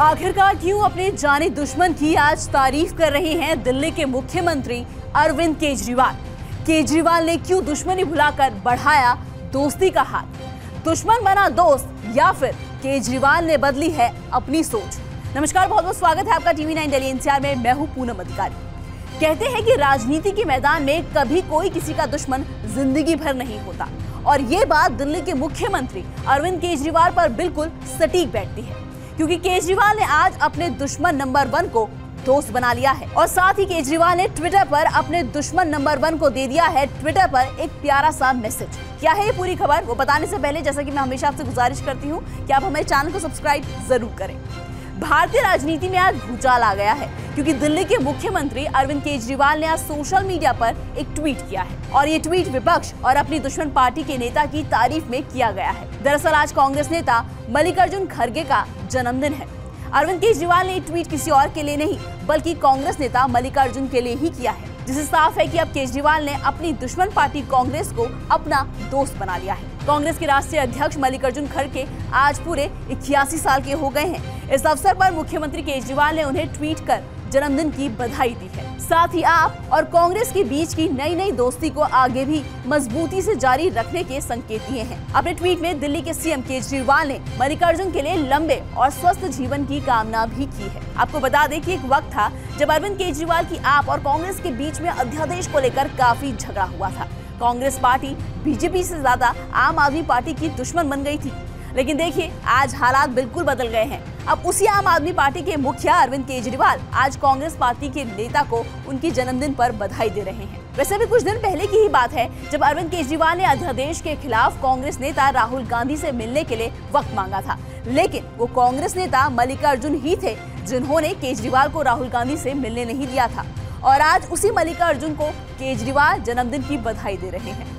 आखिरकार क्यों अपने जाने दुश्मन की आज तारीफ़ कर रहे हैं दिल्ली के मुख्यमंत्री अरविंद केजरीवाल? केजरीवाल ने क्यों दुश्मनी भुलाकर बढ़ाया दोस्ती का हाथ? दुश्मन बना दोस्त या फिर केजरीवाल ने बदली है अपनी सोच? नमस्कार, बहुत बहुत स्वागत है आपका टीवी नाइन दिल्ली एनसीआर में। मैं हूँ पूनम अधिकारी। कहते हैं कि राजनीति के मैदान में कभी कोई किसी का दुश्मन ज़िंदगी भर नहीं होता। और ये बात दिल्ली के मुख्यमंत्री अरविंद केजरीवाल पर बिल्कुल सटीक बैठती है। क्योंकि केजरीवाल ने आज अपने दुश्मन नंबर वन को दोस्त बना लिया है। और साथ ही केजरीवाल ने ट्विटर पर अपने दुश्मन नंबर वन को दे दिया है। ट्विटर पर एक प्यारा सा मैसेज क्या है ये पूरी खबर? वो बताने से पहले, जैसा कि मैं हमेशा आपसे गुजारिश करती हूँ कि आप हमारे चैनल को सब्सक्राइब ज़रूर करें। भारतीय राजनीति में आज भूचाल आ गया है, क्योंकि दिल्ली के मुख्यमंत्री अरविंद केजरीवाल ने आज सोशल मीडिया पर एक ट्वीट किया है। और ये ट्वीट विपक्ष और अपनी दुश्मन पार्टी के नेता की तारीफ़ में किया गया है। दरअसल आज कांग्रेस नेता मल्लिकार्जुन खड़गे का जन्मदिन है। अरविंद केजरीवाल ने ट्वीट किसी और के लिए नहीं, बल्कि कांग्रेस नेता मल्लिकार्जुन के लिए ही किया है। जिसे साफ़ है कि अब केजरीवाल ने अपनी दुश्मन पार्टी कांग्रेस को अपना दोस्त बना लिया है। कांग्रेस के राष्ट्रीय अध्यक्ष मल्लिकार्जुन खड़गे आज पूरे इक्यासी साल के हो गए हैं। इस अवसर पर मुख्यमंत्री केजरीवाल ने उन्हें ट्वीट कर जन्मदिन की बधाई दी है। साथ ही आप और कांग्रेस के बीच की नई नई दोस्ती को आगे भी मजबूती से जारी रखने के संकेत दिए हैं। अपने ट्वीट में दिल्ली के सीएम केजरीवाल ने मल्लिकार्जुन के लिए लंबे और स्वस्थ जीवन की कामना भी की है। आपको बता दें कि एक वक्त था जब अरविंद केजरीवाल की आप और कांग्रेस के बीच में अध्यादेश को लेकर काफ़ी झगड़ा हुआ था। कांग्रेस पार्टी बीजेपी से ज़्यादा आम आदमी पार्टी की दुश्मन बन गई थी। लेकिन देखिए, आज हालात बिल्कुल बदल गए हैं। अब उसी आम आदमी पार्टी के मुखिया अरविंद केजरीवाल आज कांग्रेस पार्टी के नेता को उनकी जन्मदिन पर बधाई दे रहे हैं। वैसे भी कुछ दिन पहले की ही बात है, जब अरविंद केजरीवाल ने अध्यादेश के खिलाफ कांग्रेस नेता राहुल गांधी से मिलने के लिए वक्त मांगा था। लेकिन वो कांग्रेस नेता मल्लिकार्जुन ही थे, जिन्होंने केजरीवाल को राहुल गांधी से मिलने नहीं दिया था। और आज उसी मल्लिकार्जुन को केजरीवाल जन्मदिन की बधाई दे रहे हैं।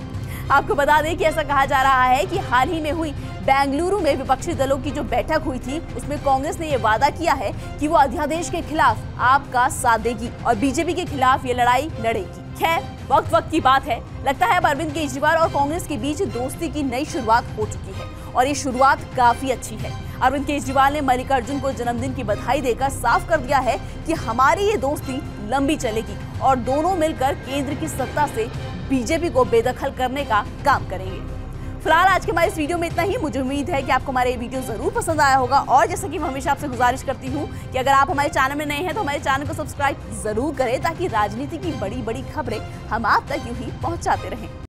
आपको बता दें कि ऐसा कहा जा रहा है कि हाल ही में हुई बेंगलुरु में विपक्षी दलों की जो बैठक हुई थी, उसमें कांग्रेस ने यह वादा किया है कि वो अध्यादेश के खिलाफ आपका साथ देगी और बीजेपी के खिलाफ ये लड़ाई लड़ेगी। खैर वक्त वक्त की बात है। लगता है अरविंद केजरीवाल और कांग्रेस के बीच दोस्ती की नई शुरुआत हो चुकी है और ये शुरुआत काफ़ी अच्छी है। अरविंद केजरीवाल ने मल्लिकार्जुन को जन्मदिन की बधाई देकर साफ़ कर दिया है कि हमारी ये दोस्ती लंबी चलेगी और दोनों मिलकर केंद्र की सत्ता से बीजेपी को बेदखल करने का काम करेंगे। फ़िलहाल आज के हमारे इस वीडियो में इतना ही। मुझे उम्मीद है कि आपको हमारे वीडियो ज़रूर पसंद आया होगा। और जैसा कि मैं हमेशा आपसे गुजारिश करती हूँ कि अगर आप हमारे चैनल में नए हैं तो हमारे चैनल को सब्सक्राइब ज़रूर करें ताकि राजनीति की बड़ी बड़ी खबरें हम आप तक यूँ ही पहुँचाते रहें।